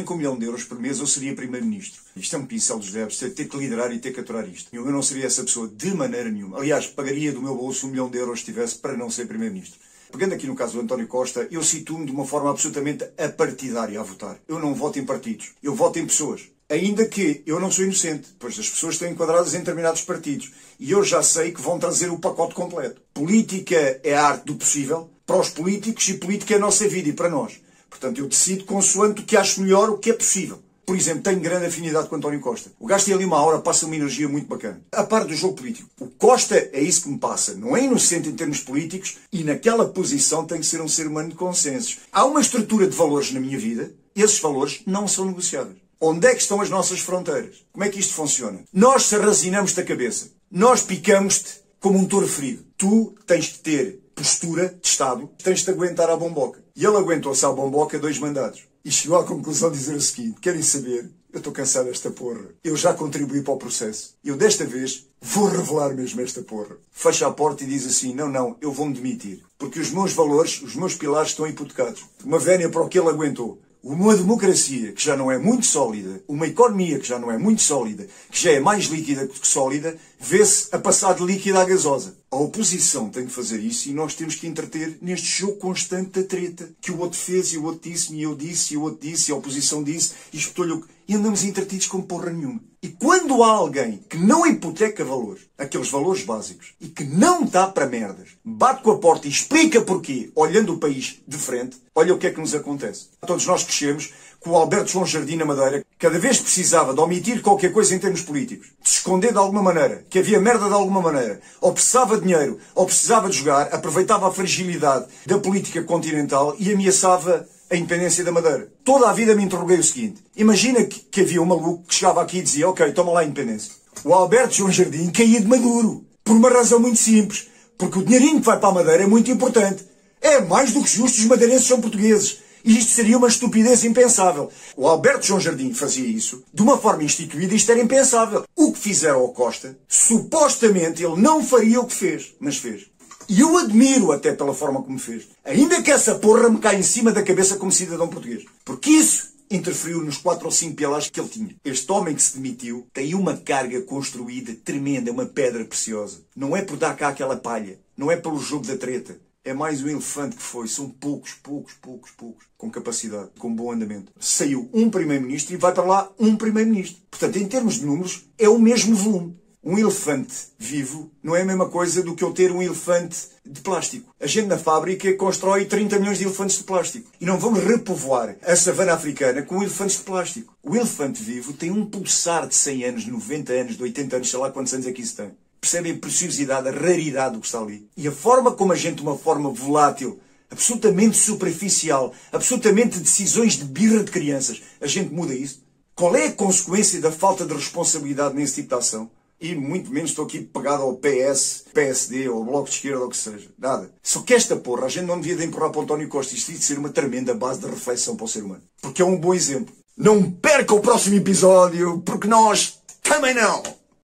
nem com um milhão de euros por mês eu seria Primeiro-Ministro. Isto é um pincel dos dedos, ter que liderar e ter que aturar isto. Eu não seria essa pessoa de maneira nenhuma. Aliás, pagaria do meu bolso um milhão de euros se tivesse para não ser Primeiro-Ministro. Pegando aqui no caso do António Costa, eu situo-me de uma forma absolutamente apartidária a votar. Eu não voto em partidos, eu voto em pessoas. Ainda que eu não sou inocente, pois as pessoas estão enquadradas em determinados partidos. E eu já sei que vão trazer o pacote completo. Política é a arte do possível para os políticos e política é a nossa vida e para nós. Portanto, eu decido consoante o que acho melhor, o que é possível. Por exemplo, tenho grande afinidade com António Costa. O gajo tem ali uma hora, passa uma energia muito bacana. A par do jogo político. O Costa é isso que me passa. Não é inocente em termos políticos e naquela posição tem que ser um ser humano de consensos. Há uma estrutura de valores na minha vida e esses valores não são negociáveis. Onde é que estão as nossas fronteiras? Como é que isto funciona? Nós sarrazinamos da cabeça. Nós picamos-te como um touro ferido. Tu tens de ter postura de Estado, tens de aguentar à bomboca. E ele aguentou-se à bomboca dois mandados. E chegou à conclusão de dizer o seguinte: querem saber? Eu estou cansado desta porra. Eu já contribuí para o processo. Eu desta vez vou revelar mesmo esta porra. Fecha a porta e diz assim: não, não, eu vou-me demitir. Porque os meus valores, os meus pilares estão hipotecados. Uma vénia para o que ele aguentou uma democracia que já não é muito sólida, uma economia que já não é muito sólida, que já é mais líquida que sólida, vê-se a passar de líquida à gasosa. A oposição tem de fazer isso e nós temos que entreter neste jogo constante da treta. Que o outro fez e o outro disse, e eu disse, e o outro disse, e a oposição disse, e espetou-lhe e andamos entretidos como porra nenhuma. E quando há alguém que não hipoteca valores, aqueles valores básicos, e que não dá para merdas, bate com a porta e explica porquê, olhando o país de frente, olha o que é que nos acontece. Todos nós crescemos com o Alberto João Jardim na Madeira, cada vez precisava de omitir qualquer coisa em termos políticos, de se esconder de alguma maneira, que havia merda de alguma maneira, ou precisava de dinheiro, ou precisava de jogar, aproveitava a fragilidade da política continental e ameaçava a independência da Madeira. Toda a vida me interroguei o seguinte. Imagina que, que havia um maluco que chegava aqui e dizia, ok, toma lá a independência. O Alberto João Jardim caía de Maduro. Por uma razão muito simples. Porque o dinheirinho que vai para a Madeira é muito importante. É mais do que justo os madeirenses são portugueses. E isto seria uma estupidez impensável. O Alberto João Jardim fazia isso de uma forma instituída isto era impensável. O que fizeram ao Costa, supostamente ele não faria o que fez, mas fez. E eu admiro até pela forma como fez. Ainda que essa porra me caia em cima da cabeça como cidadão português. Porque isso interferiu nos quatro ou cinco pilares que ele tinha. Este homem que se demitiu tem uma carga construída tremenda, uma pedra preciosa. Não é por dar cá aquela palha. Não é pelo jogo da treta. É mais um elefante que foi. São poucos, poucos, poucos, poucos. Com capacidade, com bom andamento. Saiu um primeiro-ministro e vai para lá um primeiro-ministro. Portanto, em termos de números, é o mesmo volume. Um elefante vivo não é a mesma coisa do que eu ter um elefante de plástico. A gente na fábrica constrói 30 milhões de elefantes de plástico. E não vamos repovoar a savana africana com elefantes de plástico. O elefante vivo tem um pulsar de 100 anos, 90 anos, de 80 anos, sei lá quantos anos é que isso tem. Percebem a preciosidade, a raridade do que está ali. E a forma como a gente, de uma forma volátil, absolutamente superficial, absolutamente decisões de birra de crianças, a gente muda isso. Qual é a consequência da falta de responsabilidade nesse tipo de ação? e muito menos estou aqui pegado ao PS, PSD ou Bloco de Esquerda ou o que seja. Nada. Só que esta porra, a gente não devia de empurrar para o António Costa. Isto devia de ser uma tremenda base de reflexão para o ser humano. Porque é um bom exemplo. Não perca o próximo episódio, porque nós também não!